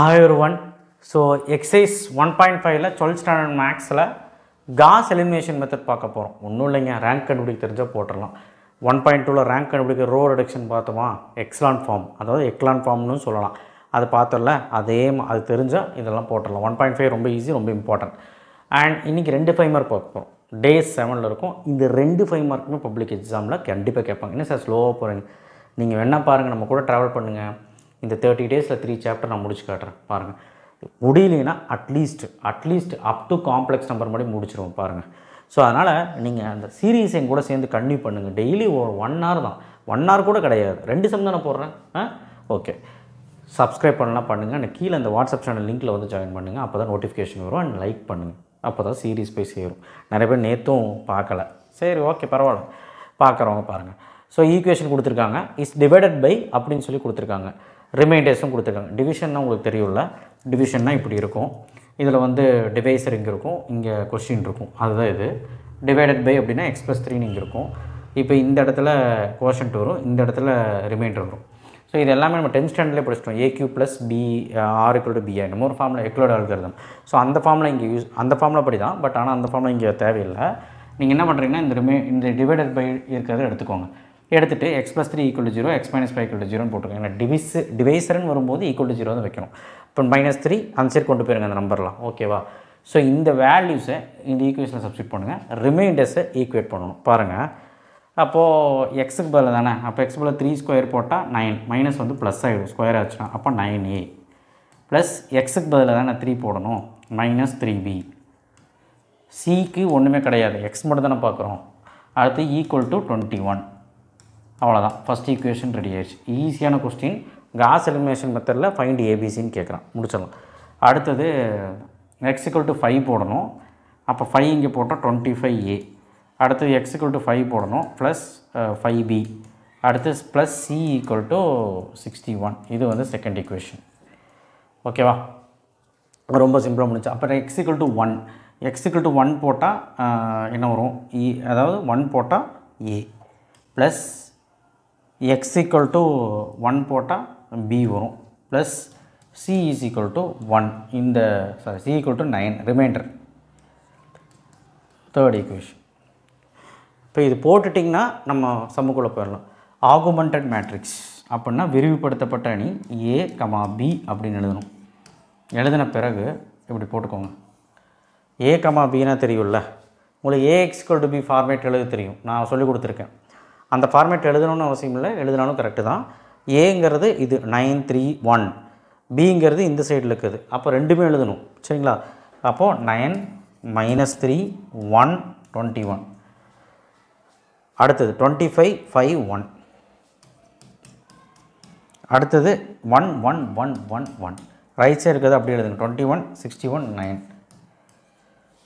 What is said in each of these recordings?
ஆயிரம் one so exercise one point ஃபைவ்ல twelfth standard மேக்ஸில் காஸ் எலிமினேஷன் மெத்தட் பார்க்க போகிறோம் ஒன்றும் இல்லைங்க ரேங்க் கண்டுபிடிக்க தெரிஞ்சால் போட்டுடலாம். ஒன் பாயிண்ட் டூவில் ரேங்க் கண்டுபிடிக்க ரோ ரிடக்ஷன் பார்த்தோமா? எக்ஸ்லான் ஃபார்ம் அதாவது எக்லான் ஃபார்ம்னு சொல்லலாம். அது பார்த்தோம்ல அதே அது தெரிஞ்சால் இதெல்லாம் போட்டுடலாம். ஒன் பாயிண்ட் ஃபைவ் ரொம்ப ஈஸி ரொம்ப இம்பார்ட்டன்ட் அண்ட் இன்றைக்கி ரெண்டு ஃபைவ் மார்க் பார்க்க போகிறோம் டே செவனில் இருக்கும். இந்த ரெண்டு ஃபைவ் மார்க்குமே பப்ளிக் எக்ஸாமில் கண்டிப்பாக கேட்பாங்க. என்ன சார் ஸ்லோவாக போகிறீங்க நீங்கள் வேணால் பாருங்கள் நம்ம கூட ட்ராவல் பண்ணுங்கள் இந்த தேர்ட்டி டேஸில் த்ரீ சாப்டர் நான் முடிச்சு காட்டுறேன். பாருங்கள் முடியலன்னா at least at least up to complex number மாதிரி முடிச்சிருவோம் பாருங்கள் ஸோ அதனால் நீங்கள் அந்த சீரீஸ் என் கூட சேர்ந்து கன்டினியூ பண்ணுங்கள் டெய்லி ஒரு ஒன் ஹவர் தான். ஒன் ஹவர் கூட கிடையாது. ரெண்டு சம் தானே போடுறேன். ஆ? ஓகே சப்ஸ்கிரைப் பண்ணலாம் பண்ணுங்கள் எனக்கு கீழே அந்த வாட்ஸ்அப் சேனல் லிங்க்கில் வந்து ஜாயின் பண்ணுங்கள் அப்போ தான் நோட்டிஃபிகேஷன் வரும் அண்ட் லைக் பண்ணுங்கள் அப்போ தான் சீரீஸ் போய் சேரும். நிறைய பேர் நேற்றும் பார்க்கல. சரி ஓகே பரவாயில்ல. பார்க்குறவங்க பாருங்கள் ஸோ ஈக்குவேஷன் கொடுத்துருக்காங்க. இஸ் டிவைடட் பை அப்படின்னு சொல்லி கொடுத்துருக்காங்க. ரிமைண்டர்ஸும் கொடுத்துருக்காங்க. டிவிஷன்னா உங்களுக்கு தெரியும்ல? டிவிஷன்னா இப்படி இருக்கும். இதில் வந்து டிவைசர் இங்கே இருக்கும். இங்கே கொஸ்டின் இருக்கும். அதுதான் இது. டிவைடட் பை அப்படின்னா எக்ஸ்பிரஸ் த்ரீன்னு இங்கே இருக்கும். இப்போ இந்த இடத்துல கோஷன்ட் வரும். இந்த இடத்துல ரிமைண்டர் வரும். ஸோ இது எல்லாமே நம்ம டென்த் ஸ்டாண்டர்ட்லேயே படிச்சிட்டோம். AQ plus B R equal to BI நம்ம ஒரு ஃபார்மில் எக்லோட அல்கரிதம் ஸோ அந்த ஃபார்மில் இங்கே யூஸ் அந்த ஃபார்மில் படி தான் பட் ஆனால் அந்த ஃபார்மில் இங்கே தேவையில்லை. நீங்கள் என்ன பண்ணுறீங்கன்னா இந்த ரிமே இந்த டிவைடட் பை இருக்கிறத எடுத்துக்கோங்க. எடுத்துகிட்டு X plus three equal zero X minus five equal ஜீரோன்னு போட்டுருங்க ஏன்னா டிவைஸ் டிவைசர்னு வரும்போது ஈக்குவல் டு ஜீரோ தான் வைக்கணும். இப்போ மைனஸ் த்ரீ அந்த சைடு கொண்டு போயிருங்க அந்த நம்பர்லாம் ஓகேவா ஸோ இந்த வேல்யூஸை இந்த ஈக்குவேஷனில் சப்ஸ்டிட் பண்ணுங்கள் ரிமைண்டர்ஸை ஈக்குவேட் பண்ணணும். பாருங்கள் அப்போது எக்ஸுக்கு பதில் தானே? அப்போ எக்ஸ் பதில் த்ரீ ஸ்கொயர் போட்டால் நைன் மைனஸ் வந்து ப்ளஸ் ஆகிடும் ஸ்கொயர் ஆச்சுன்னா அப்போ நைன் ஏ ப்ளஸ் எக்ஸுக்கு பதில் தானே த்ரீ போடணும்? மைனஸ் த்ரீ பி சிக்கு ஒன்றுமே கிடையாது. எக்ஸ் மட்டும் தானே பார்க்குறோம். அடுத்து ஈக்குவல் டு டுவெண்ட்டி ஒன் அவ்வளோதான் ஃபஸ்ட் ஈக்குவேஷன் ரெடி ஆயிடுச்சு. ஈஸியான கொஸ்டின் காஸ் எலிமினேஷன் மெத்தடில் ஃபைண்ட் ஏபிசின்னு கேட்குறான். முடிச்சிடலாம். அடுத்தது எக்ஸ் டு ஃபைவ் போடணும். அப்போ ஃபைவ் இங்கே போட்டால் டுவெண்ட்டி ஃபைவ் ஏ அடுத்தது எக்ஸ் டு ஃபைவ் போடணும். ப்ளஸ் ஃபைவ் பி அடுத்து plus C equal to sixty one இது வந்து செகண்ட் ஈக்குவேஷன் ஓகேவா ரொம்ப சிம்பிளாக முடிஞ்சு. அப்புறம் X equal to one X equal to one போட்டால் என்ன வரும்? இ அதாவது ஒன் போட்டால் A plus X equal to one போட்டால் பி வரும். Plus C is equal to one இந்த sorry C equal to nine reminder third equation இப்போ இது போட்டுட்டிங்கன்னா நம்ம சம்முக்குள்ளே போயிடலாம். ஆகுமெண்டட் மேட்ரிக்ஸ் அப்படின்னா விரிவுபடுத்தப்பட்ட அணி ஏ கமா பி அப்படின்னு எழுதணும். எழுதின பிறகு இப்படி போட்டுக்கோங்க. ஏ கமா பின்னா தெரியும்ல. உங்களுக்கு ஏஎக்ஸ் டு பி ஃபார்மேட் எழுத தெரியும். நான் சொல்லி கொடுத்துருக்கேன். அந்த ஃபார்மேட் எழுதணும்னு அவசியம் இல்லை. எழுதினாலும் கரெக்டு தான். ஏங்கிறது இது நைன் த்ரீ ஒன் பிங்கிறது இந்த சைடில் இருக்குது. அப்போ ரெண்டுமே எழுதணும். சரிங்களா? அப்போது nine minus three one twenty one அடுத்தது டுவெண்ட்டி ஃபைவ் ஃபைவ் ஒன் அடுத்தது one one one one one right side இருக்கிறது அப்படி எழுதுங்க. Twenty one sixty one nine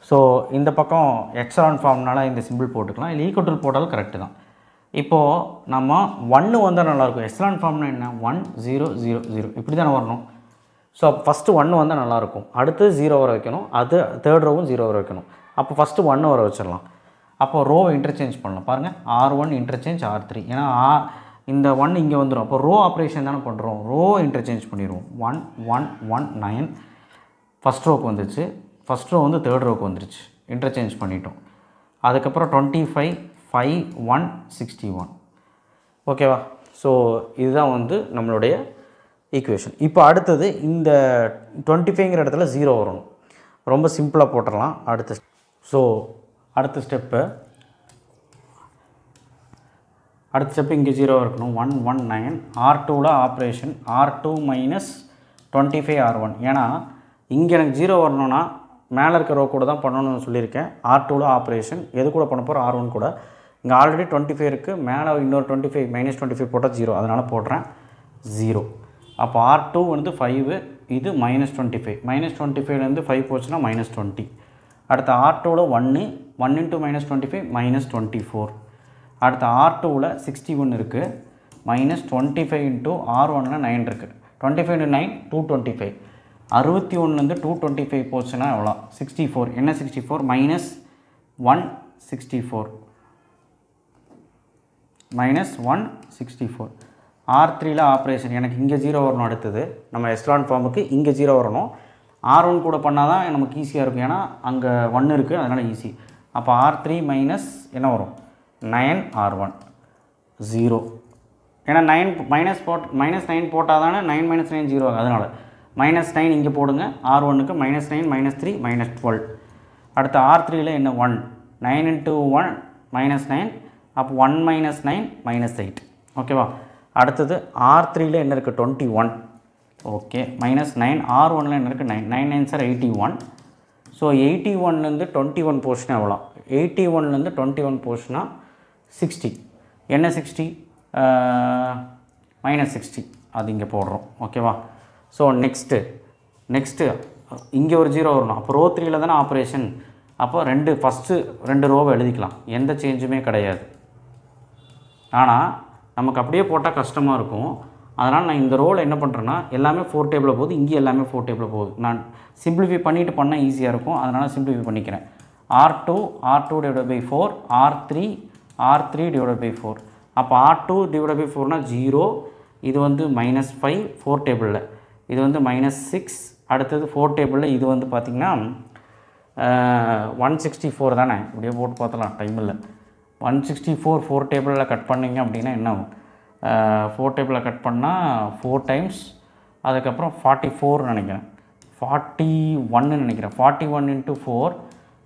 so இந்த பக்கம் எக்ஸலான் ஃபார்ம்னால இந்த சிம்பிள் போட்டுக்கலாம். இல்லை ஈக்குவல் போட்டாலும் கரெக்டு தான். இப்போது நம்ம ஒன்று வந்தால் நல்லாயிருக்கும். எஸ்லான் ஃபார்ம்னா என்ன? ஒன் ஜீரோ ஜீரோ ஜீரோ இப்படி தானே வரணும் ஸோ ஃபஸ்ட்டு ஒன்று வந்தால் நல்லாயிருக்கும். அடுத்து ஜீரோ வர வைக்கணும். அது தேர்ட் ரோவும் ஜீரோ வர வைக்கணும். அப்போ ஃபஸ்ட்டு ஒன்று வர வச்சிடலாம். அப்போ ரோவை இன்டர்சேஞ்ச் பண்ணலாம். பாருங்கள் R one interchange R three ஏன்னா ஆ இந்த ஒன் இங்கே வந்துடும் அப்போ ரோ ஆப்ரேஷன் தானே பண்ணுறோம் ரோ இன்டர்சேஞ்ச் பண்ணிடுவோம். One one one nine first ரோக்கு வந்துச்சு. ஃபஸ்ட் ரோ வந்து தேர்ட் ரோக்கு வந்துருச்சு. இன்டர்சேஞ்ச் பண்ணிட்டோம். அதுக்கப்புறம் twenty five five one sixty one ஓகேவா ஸோ இதுதான் வந்து நம்மளுடைய ஈக்குவேஷன் இப்போ அடுத்தது இந்த டுவெண்ட்டி ஃபைவ்ங்கிற இடத்துல ஜீரோ வரணும். ரொம்ப சிம்பிளாக போட்டுடலாம். அடுத்த ஸோ அடுத்த ஸ்டெப்பு அடுத்த ஸ்டெப்பு இங்கே ஜீரோ இருக்கணும். ஒன் ஒன் நைன் ஆர் டூவில் operation R two minus twenty five R one ஏன்னா இங்கே எனக்கு ஜீரோ வரணும்னா மேலே இருக்க ரோ கூட தான் பண்ணணும்னு சொல்லியிருக்கேன். ஆர் டூவில் ஆப்ரேஷன் எது கூட பண்ண போகிறோம் ஆர் ஒன் கூட. இங்கே ஆல்ரெடி டுவெண்ட்டி ஃபைவ் இருக்குது மேலே இன்னொரு twenty five minus twenty five போட்டால் ஜீரோ அதனால் போடுறேன். ஜீரோ அப்போ ஆர் டூ வந்து ஃபைவு இது minus twenty five minus twenty ஃபைவ்லேருந்து ஃபைவ் போச்சுன்னா மைனஸ் டுவெண்ட்டி அடுத்து ஆர் டூவில் ஒன்று one into minus twenty five minus twenty four அடுத்து ஆர் டூவில் சிக்ஸ்டி ஒன் இருக்குது minus twenty five into R ஒன்னில் நைன் இருக்குது twenty five into nine two twenty five அறுபத்தி ஒன்றுலேருந்து டூ டுவெண்ட்டி ஃபைவ் போச்சுன்னா எவ்வளோ? சிக்ஸ்டி ஃபோர் என்ன sixty four minus one sixty four minus one sixty four R த்ரீல operation எனக்கு இங்கே ஜீரோ வரணும் அடுத்தது. நம்ம எஸ்லான் ஃபார்முக்கு இங்கே ஜீரோ வரணும். ஆர் ஒன் கூட பண்ணால் தான் நமக்கு ஈஸியாக இருக்கும். ஏன்னா அங்கே ஒன் இருக்குது அதனால் ஈஸி அப்போ ஆர் த்ரீ மைனஸ் என்ன வரும்? நயன் ஆர் ஒன் ஜீரோ ஏன்னா நைன் மைனஸ் போட் மைனஸ் நைன் போட்டால் தானே நைன் மைனஸ் நைன் ஜீரோ ஆகும். அதனால் மைனஸ் நைன் இங்கே போடுங்க. ஆர் ஒன்னுக்கு minus nine minus three minus twelve அடுத்து ஆர் த்ரீயில் என்ன? One nine into one minus nine அப்போ one minus nine minus eight ஓகேவா அடுத்தது ஆர் த்ரீயில் என்ன இருக்குது twenty one okay minus nine R ஒனில் என்ன இருக்குது nine nine nine sir eighty one so eighty ஒன்லேருந்து டுவெண்ட்டி ஒன் போர்ஷனாக எவ்வளோ எயிட்டி ஒன்லேருந்து டுவெண்ட்டி ஒன் போர்ஷனாக சிக்ஸ்டி என்ன சிக்ஸ்டி மைனஸ் சிக்ஸ்டி அது இங்கே போடுறோம். ஓகேவா ஸோ நெக்ஸ்ட்டு நெக்ஸ்ட்டு இங்கே ஒரு ஜீரோ வரணும். அப்போ ரோ த்ரீயில் தானே ஆப்ரேஷன் அப்போ ரெண்டு ஃபஸ்ட்டு ரெண்டு ரோவை எழுதிக்கலாம். எந்த சேஞ்சுமே கிடையாது. ஆனால் நமக்கு அப்படியே போட்டால் கஷ்டமாக இருக்கும். அதனால் நான் இந்த ரோல் என்ன பண்ணுறேன்னா எல்லாமே ஃபோர் டேபிளில் போகுது இங்கே எல்லாமே ஃபோர் டேபிளில் போகுது. நான் சிம்பிளிஃபை பண்ணிவிட்டு பண்ணால் ஈஸியாக இருக்கும் அதனால் சிம்பிளிஃபை பண்ணிக்கிறேன். R two R two divide by four R three R three divide by four அப்போ ஆர் டூ டிவைட் பை ஃபோர்னால் ஜீரோ இது வந்து மைனஸ் ஃபைவ் ஃபோர் டேபிளில் இது வந்து மைனஸ் சிக்ஸ் அடுத்தது ஃபோர் டேபிளில் இது வந்து பார்த்திங்கன்னா ஒன் சிக்ஸ்டி ஃபோர் தானே? இப்படியே போட்டு பார்த்தலாம் டைம் இல்லை. ஒன் சிக்ஸ்டி ஃபோர் ஃபோர் டேபிளில் கட் பண்ணிங்க அப்படின்னா என்ன ஆகும்? ஃபோர் டேபிளில் கட் பண்ணால் ஃபோர் டைம்ஸ் அதுக்கப்புறம் ஃபார்ட்டி ஃபோர் நினைக்கிறேன். ஃபார்ட்டி ஒன்னு நினைக்கிறேன். Forty one into four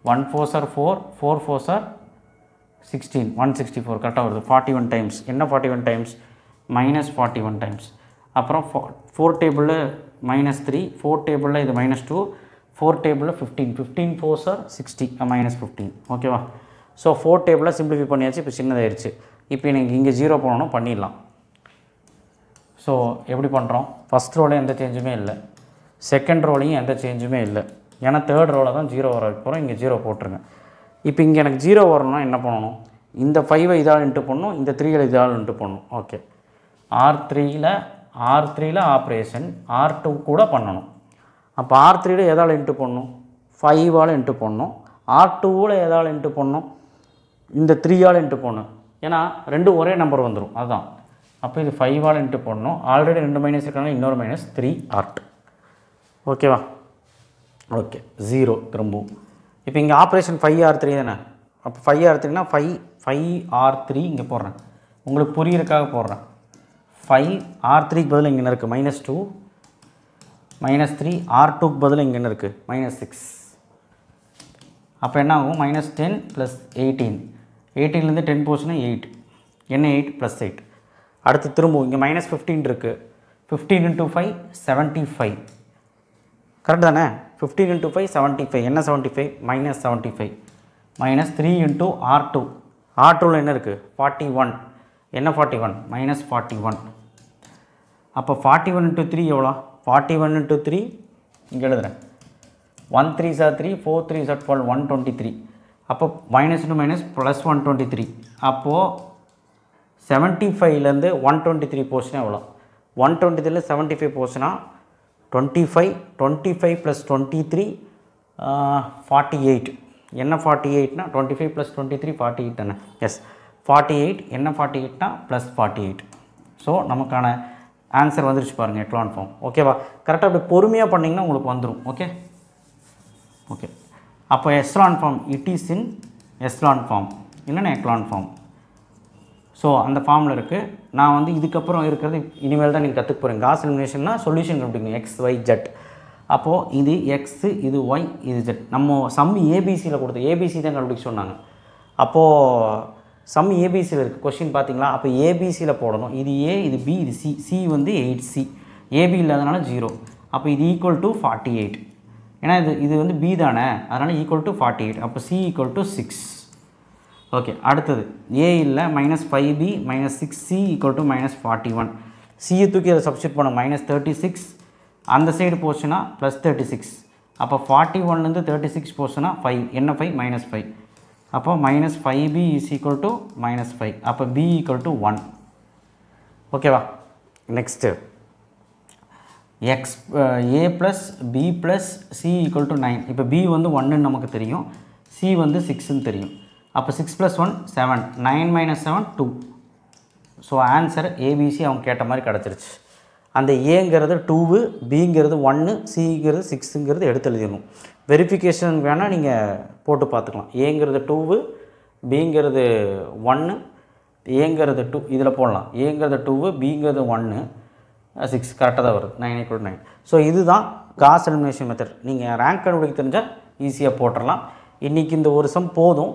one four sir four four four sir sixteen one sixty four கரெக்டாக வருது. ஃபார்ட்டி ஒன் டைம்ஸ் என்ன forty one times minus forty one times அப்புறம் four டேபிளில் minus three four டேபிளில் இது மைனஸ் டூ ஃபோர் டேபிளில் fifteen fifteen four sir sixty minus fifteen ஓகேவா so four டேபிளாக சிம்பிளிஃபை பண்ணியாச்சு இப்போ சின்னதாயிருச்சு. இப்போ எனக்கு இங்கே ஜீரோ பண்ணணும் பண்ணிடலாம். ஸோ எப்படி பண்ணுறோம் ஃபஸ்ட் ரோலையும் எந்த சேஞ்சுமே இல்லை. செகண்ட் ரோலையும் எந்த சேஞ்சுமே இல்லை. ஏன்னா தேர்ட் ரோவில் தான் ஜீரோ வர போகிறோம் இங்கே ஜீரோ போட்டுருங்க. இப்போ இங்கே எனக்கு ஜீரோ வரணும்னா என்ன பண்ணணும்? இந்த ஃபைவை இதால் இன்ட்டு பண்ணணும் இந்த த்ரீயில் இதால் இன்ட்டு பண்ணணும். ஓகே ஆர் த்ரீயில் ஆர் த்ரீயில் ஆப்ரேஷன் ஆர் டூ கூட பண்ணணும். அப்போ ஆர் த்ரீயில் எதால் இன்ட்டு பண்ணணும்? ஃபைவால் இன்ட்டு பண்ணணும். ஆர் டூவில் எதால் இன்ட்டு பண்ணணும்? இந்த த்ரீயால் இன்ட்டு போடணும். ஏன்னா ரெண்டு ஒரே நம்பர் வந்துடும் அதுதான் அப்போ இது ஃபைவால் இன்ட்டு போடணும். ஆல்ரெடி ரெண்டு மைனஸ் இருக்காங்க இன்னொரு மைனஸ் த்ரீ ஆர்ட் ஓகேவா ஓகே ஜீரோ திரும்பவும். இப்போ இங்கே ஆப்ரேஷன் ஃபைவ் ஆர் த்ரீ தானே? அப்போ ஃபைவ் ஆர் த்ரீனா ஃபைவ் ஃபைவ் ஆர் த்ரீ இங்கே போடுறேன். உங்களுக்கு புரியறதுக்காக போடுறேன். ஃபைவ் ஆர் த்ரீக்கு பதில் இங்கே இருக்குது minus two minus three R டூக்கு பதில் இங்கே இருக்குது மைனஸ் சிக்ஸ் அப்போ என்ன ஆகும்? மைனஸ் டென் ப்ளஸ் எயிட்டீன் எயிட்டீன்லேருந்து டென் போச்சுன்னா எயிட். என்ன எயிட்? ப்ளஸ் எயிட் அடுத்து திரும்பவும் இங்கே மைனஸ் ஃபிஃப்டீன் இருக்குது fifteen into five seventy five correct தானே? Fifteen into five seventy five என்ன seventy five minus seventy five minus three into R two R டூவில் என்ன இருக்குது ஃபார்ட்டி ஒன் என்ன forty one minus forty one அப்போ forty one into three எவ்வளோ? Forty one into three இங்கே எழுதுறேன். One three sir three four three sir twelve one twenty three அப்போ minus two minus plus one twenty three அப்போது seventy ஃபைவ்லேருந்து one twenty three portion எவ்வளோ? One twenty த்ரீல seventy five போர்ஷனா twenty five twenty five plus twenty three forty eight என்ன forty எயிட்னா twenty five plus twenty three forty eight தானே? Yes forty eight என்ன forty எயிட்னா plus forty eight so நமக்கான answer வந்துருச்சு பாருங்கள் echelon form ஓகேவா கரெக்டாக அப்படி பொறுமையாக பண்ணிங்கன்னா உங்களுக்கு வந்துடும் ஓகே ஓகே அப்போ echelon form it is in echelon form இல்லைன்னா எக்லான் ஃபார்ம் ஸோ அந்த ஃபார்மில் இருக்குது நான் வந்து இதுக்கப்புறம் இருக்கிறது இனிமேல் தான் நீங்கள் கற்றுக்க போகிறீங்க காஸ் எலிமினேஷன்னா சொல்யூஷன் கண்டுபிடிக்கணும் எக்ஸ் ஒய் ஜெட் அப்போது இது எக்ஸு இது ஒய் இது ஜெட் நம்ம சம் ஏபிசியில் கொடுத்து ஏபிசி தான் கண்டுபிடிக்க சொன்னாங்க. அப்போது சம் ஏபிசியில் இருக்குது கொஷின் பார்த்தீங்களா? அப்போ ஏபிசியில் போடணும். இது ஏ இது பி இது சி சி வந்து எயிட் சி ஏபி இல்லாதனால ஜீரோ அப்போ இது ஈக்குவல் டு ஃபார்ட்டி எயிட் ஏன்னா இது இது வந்து பி தானே? அதனால் ஈக்குவல் டு ஃபார்ட்டி எயிட் அப்போ C equal to six okay அடுத்தது. ஏ இல்லை minus five B minus six C equal to minus forty one சியை தூக்கி அதை சப்ஸ்டியூட் பண்ணும். மைனஸ் தேர்ட்டி சிக்ஸ் அந்த சைடு போச்சுன்னா ப்ளஸ் தேர்ட்டி சிக்ஸ் அப்போ ஃபார்ட்டி ஒன்லேருந்து தேர்ட்டி சிக்ஸ் போச்சுன்னா ஃபைவ் என்ன ஃபைவ் மைனஸ் ஃபைவ் அப்போ minus five B is equal to minus five அப்போ பி ஈக்குவல் டு ஒன் ஓகேவா next X A plus B plus C equal to nine இப்போ B வந்து ஒன்றுன்னு நமக்கு தெரியும். சி வந்து சிக்ஸ்ன்னு தெரியும். அப்போ six plus one seven nine minus seven two so answer ABC அவங்க கேட்ட மாதிரி கிடச்சிருச்சு. அந்த ஏங்கிறது டூவு பிங்கிறது ஒன்று சிங்கிறது சிக்ஸுங்கிறது எடுத்து எழுதிடணும். வெரிஃபிகேஷன் வேணால் நீங்கள் போட்டு பார்த்துக்கலாம். ஏங்கிறது டூவு பிங்கிறது ஒன்று ஏங்கிறது டூ இதில் போடலாம். ஏங்கிறது டூவு பிங்கிறது ஒன்று சிக்ஸ் கரெக்டாக தான் வருது. நைன் ஈக்குவல் நைன் ஸோ இதுதான் காஸ் எலிமினேஷன் மெத்தட் நீங்கள் ரேங்க் கண்டுபிடிக்க தெரிஞ்சால் ஈஸியாக போட்டுடலாம் இன்றைக்கி இந்த ஒரு சம் போதும்.